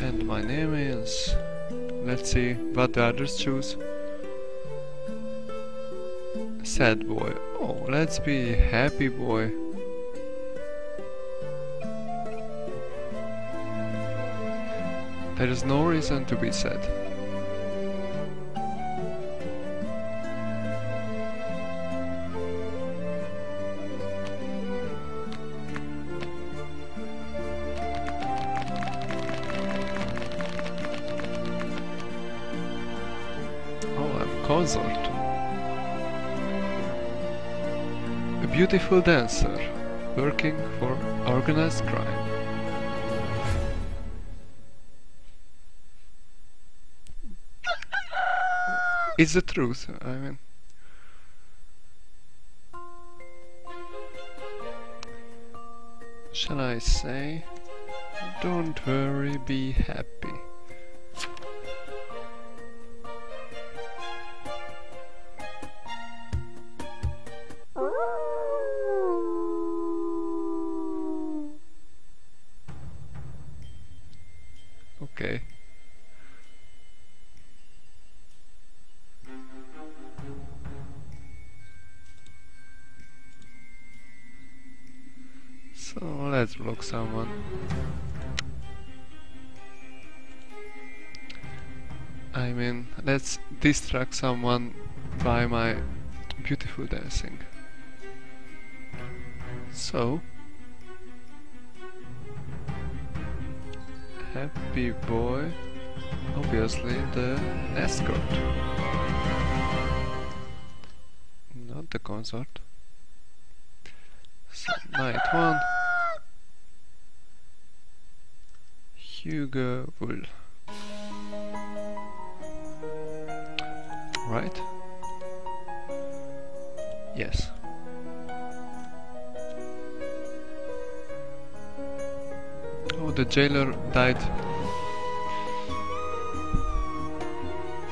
And my name is... Let's see what the others choose. Sad boy. Oh, let's be happy boy. There is no reason to be sad. Beautiful dancer working for organized crime. It's the truth, I mean. Shall I say? Don't worry, be happy. Someone. I mean, let's distract someone by my beautiful dancing. So, happy boy, obviously the escort, not the consort. So, night one. Hugo Bull. Right? Yes. Oh, the jailer died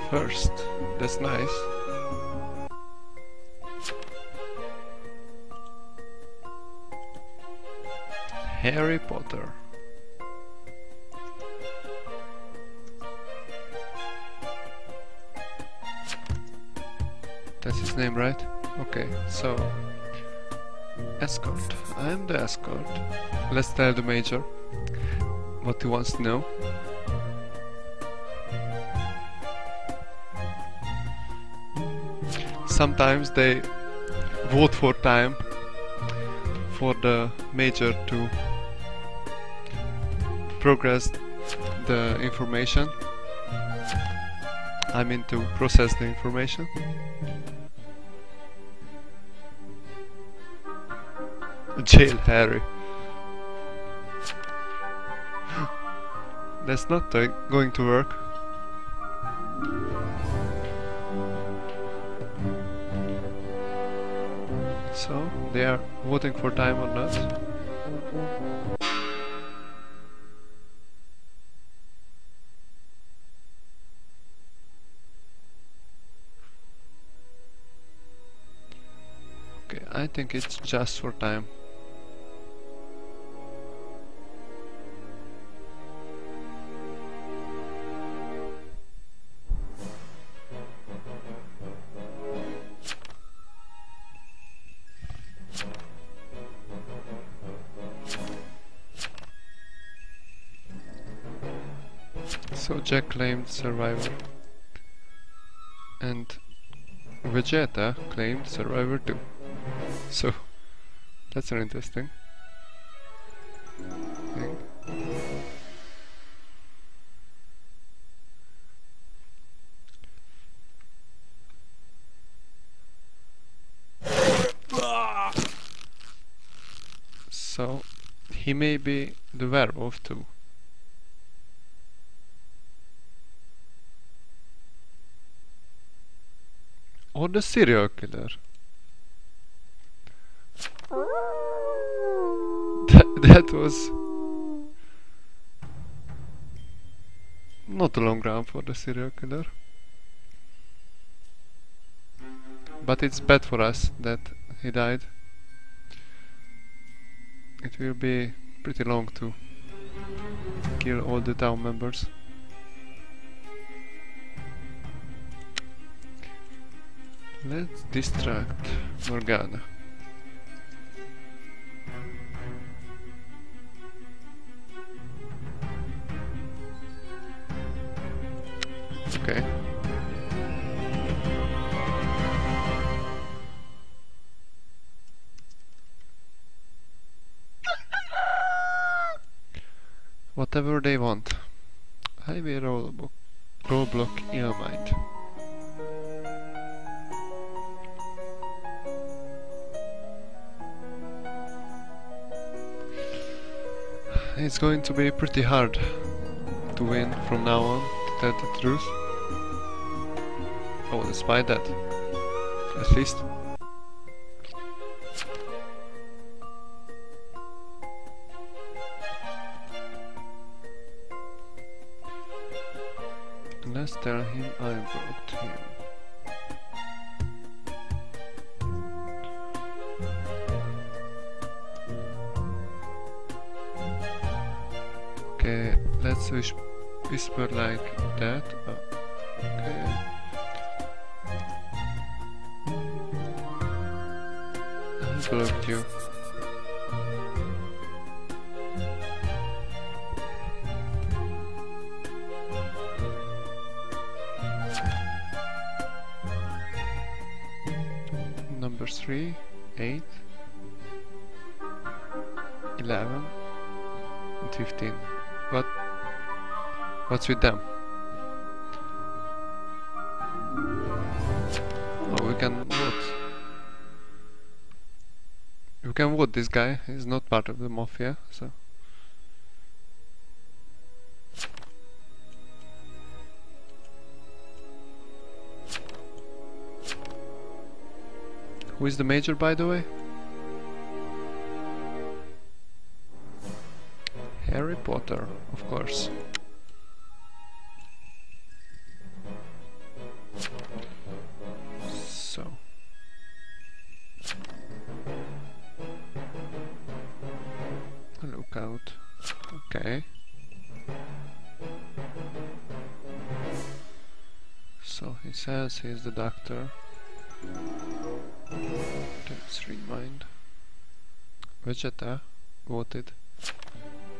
first. That's nice. Harry Potter. Name, right? Okay, so... Escort. I'm the escort. Let's tell the major what he wants to know. Sometimes they vote for time for the major to progress the information. I mean to process the information. Jail Harry. That's not uh, going to work. So, they are voting for time or not? Okay, I think it's just for time. Jack claimed Survivor. And Vegeta claimed Survivor too. So that's an interesting thing. So he may be the werewolf too. Or the serial killer. That, that was not a long run for the serial killer. But it's bad for us that he died. It will be pretty long to kill all the town members. Let's distract Morgana. Okay. Whatever they want. I will roll Roblox Illmind. It's going to be pretty hard to win from now on, to tell the truth. I Oh, despite that, at least. Let's tell him I broke him. Let's whis whisper like that. Oh, okay. I blocked you. Number 3, 8, 11, and 15. What? What's with them? Oh, we can vote. We can vote this guy. He's not part of the mafia, so. Who is the major, by the way? Harry Potter, of course. Okay. So he says he's the doctor. Let's remind. Vegeta voted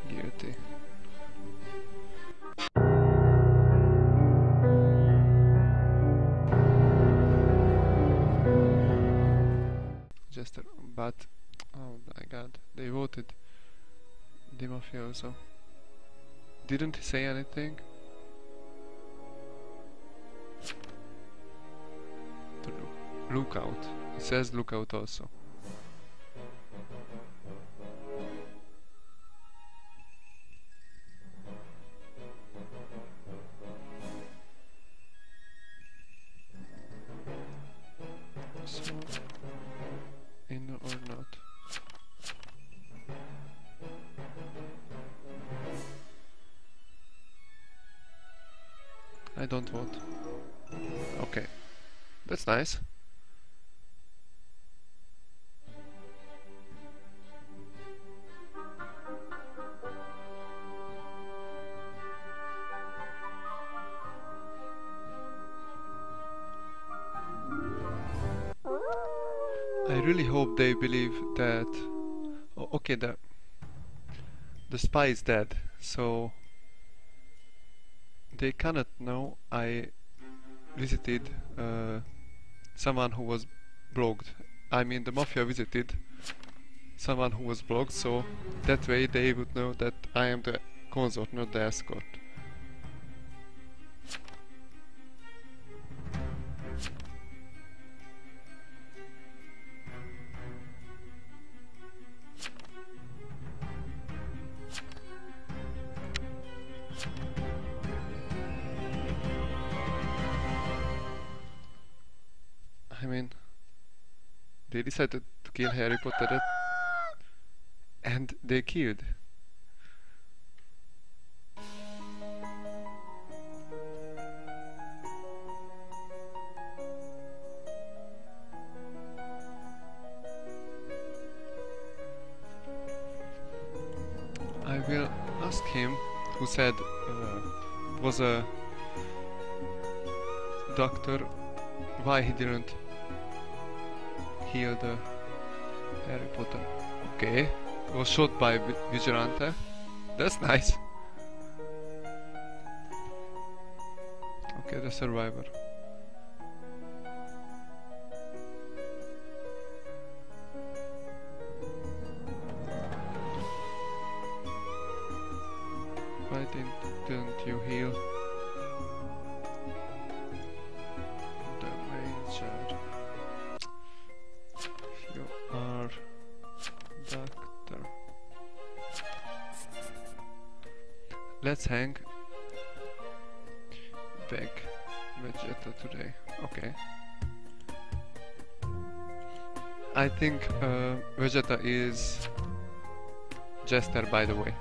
guilty. The mafioso. Didn't say anything? Look, out. He says look out also. Nice. I really hope they believe that. Oh, okay, the the spy is dead, so they cannot know I visited uh, someone who was blocked. I mean, the mafia visited someone who was blocked, so that way they would know that I am the consort, not the escort. They decided to kill Harry Potter and they killed. I will ask him who said uh, was a doctor, why he didn't heal the Harry Potter. Okay, was shot by Vigilante. That's nice. Okay, the survivor. Jester by the way.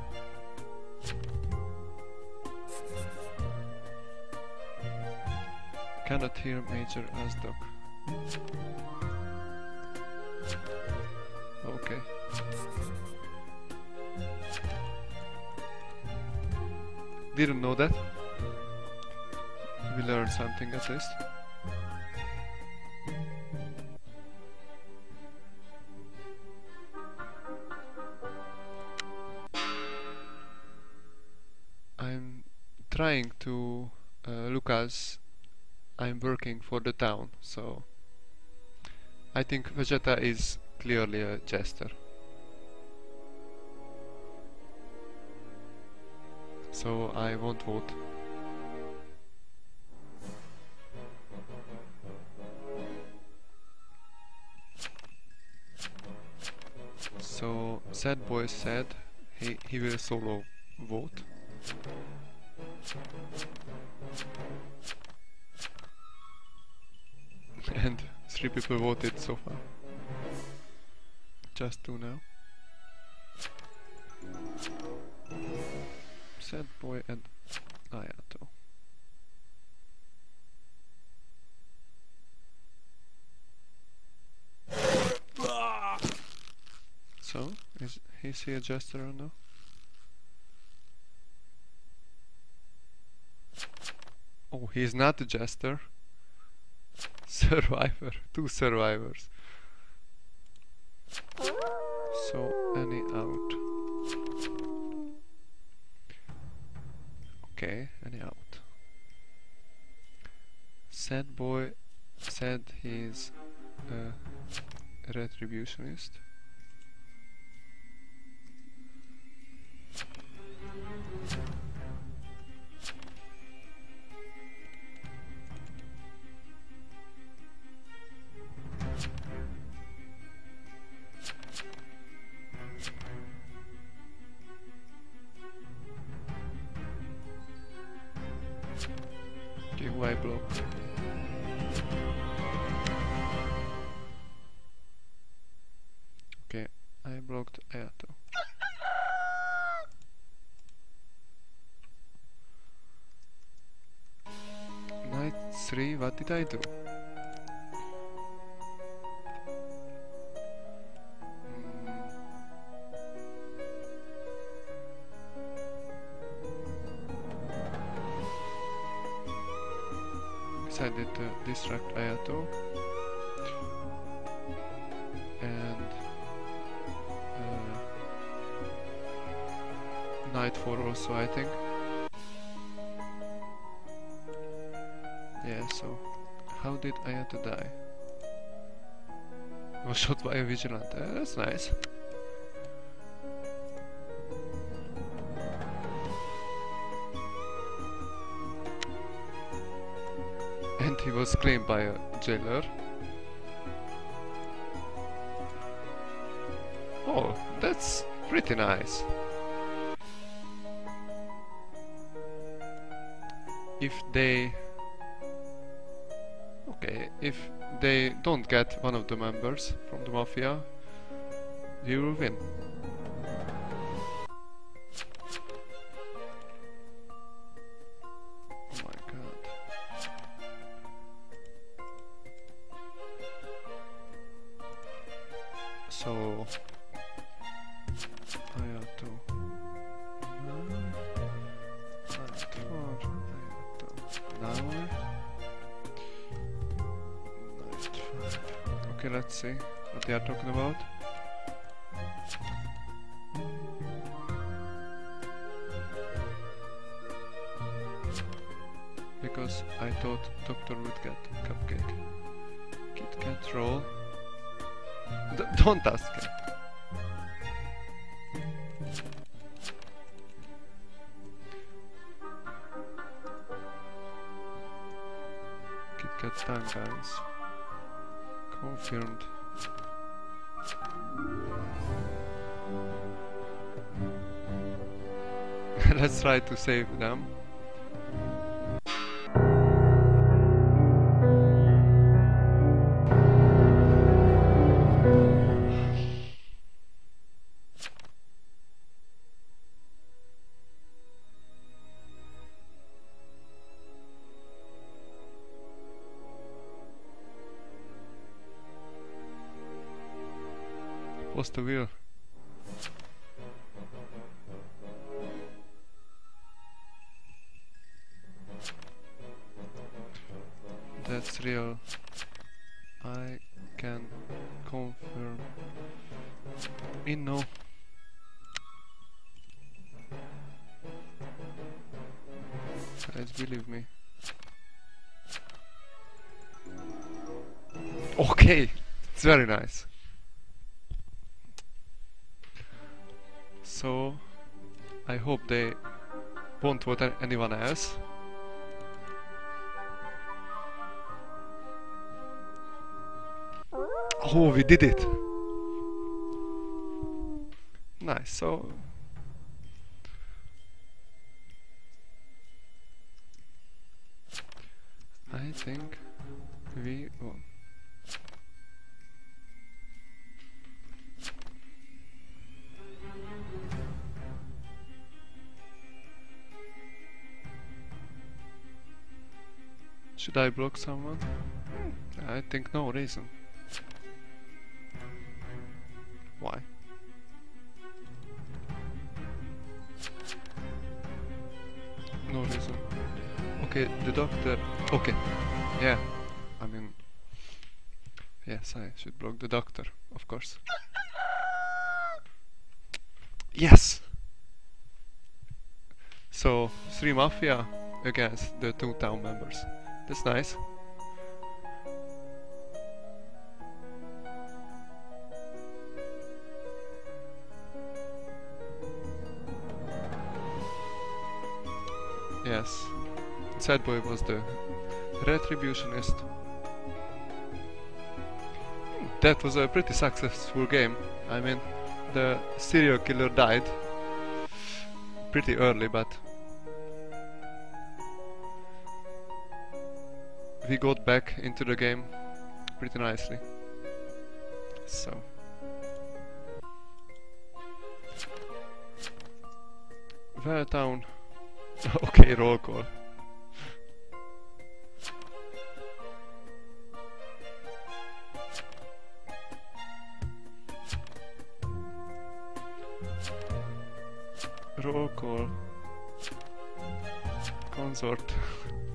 Cannot hear Major Asdok. Okay. Didn't know that. We learned something at least. Trying to uh, look as I'm working for the town, so I think Vegeta is clearly a jester. So I won't vote. So Sad Boy said he, he will solo vote. and three people voted so far. Just two now. Sad boy and Ayato. Ah! So, is is he a jester or no? Oh, he's not a jester. Survivor. Two survivors. So, any out. Okay, any out. Sad boy said he's a retributionist. Okay, why block? Okay, I blocked Ayato. Night 3, what did I do? Distract Ayato. And uh, Night 4 also I think. Yeah so how did Ayato die? Was shot by a vigilante, Uh, that's nice he was claimed by a jailer. Oh, that's pretty nice. If they... Okay, if they don't get one of the members from the Mafia, you will win. See what they are talking about. Because I thought Doctor would get cupcake. Kit Kat roll. D don't ask him. Kit Kat Tangans. Confirmed. Let's try to save them. That's real. I can confirm. Eh, Inno. Guys, believe me. Okay, it's very nice. So, I hope they won't vote anyone else. Oh, we did it! Nice, so... I think we won. Should I block someone? Hmm, I think no reason. Why? No reason. Okay, the doctor. Okay. Yeah. I mean. Yes, I should block the doctor, of course. Yes! So, three mafia against the two town members. That's nice. Yes. Sad Boy was the retributionist. That was a pretty successful game. I mean, the serial killer died pretty early, but we got back into the game pretty nicely. So. Town. okay, roll call. Roll call. Consort.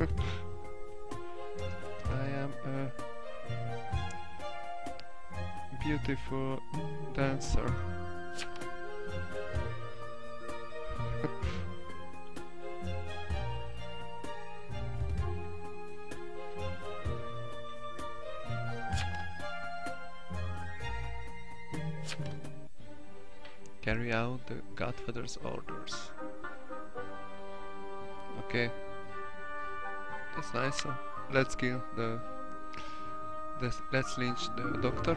I am a beautiful Carry out the Godfather's orders. Okay. That's nice. So let's kill the. Let's, let's lynch the doctor.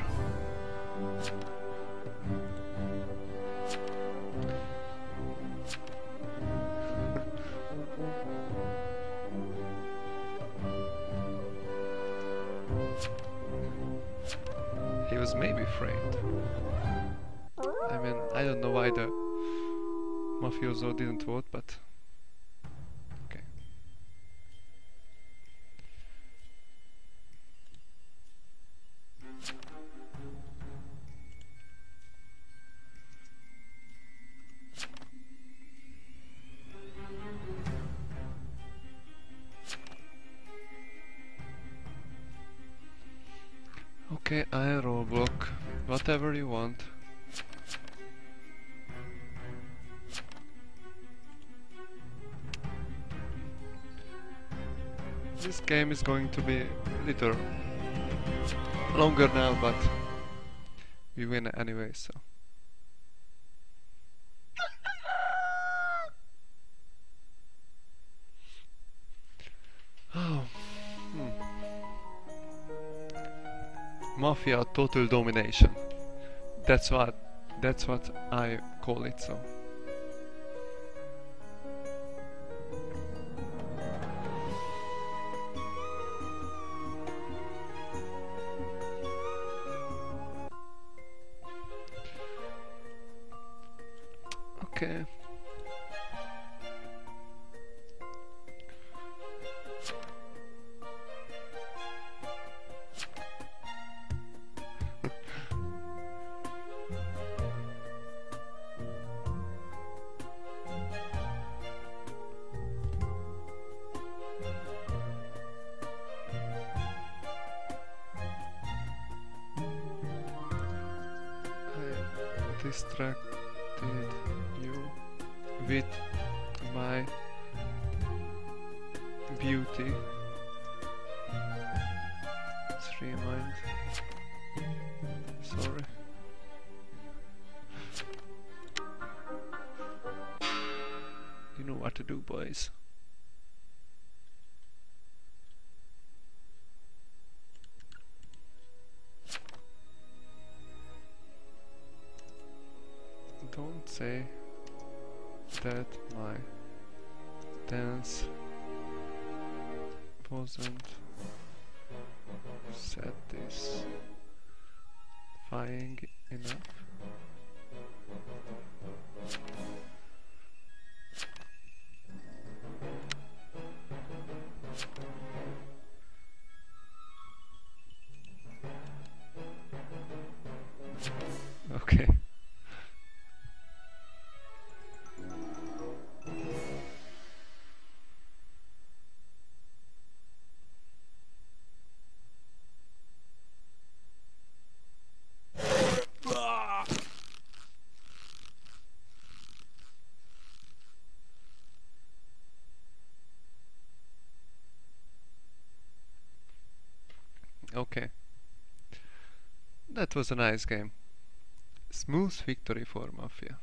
I don't know why the mafioso didn't vote, but okay. Okay, I roleblock whatever you want. Game is going to be a little longer now, but we win anyway, so. Oh. Hmm. Mafia total domination. That's what that's what I call it so. Distracted you with my beauty. Let's rewind. Sorry. You know what to do, boys. Okay. That was a nice game. Smooth victory for Mafia.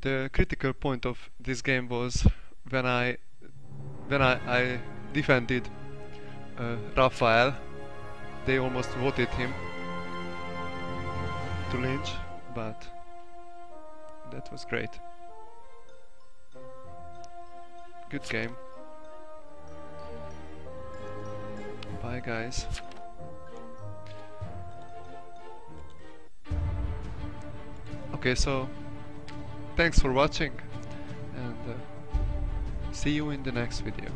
The critical point of this game was when I when I, I defended uh. They almost voted him to lynch, but that was great. Good game. Bye guys. Okay, so thanks for watching and uh, see you in the next video.